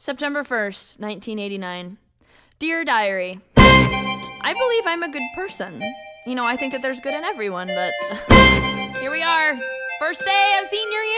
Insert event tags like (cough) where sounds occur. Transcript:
September 1st, 1989. Dear Diary, I believe I'm a good person. You know, I think that there's good in everyone, but (laughs) here we are. First day of senior year!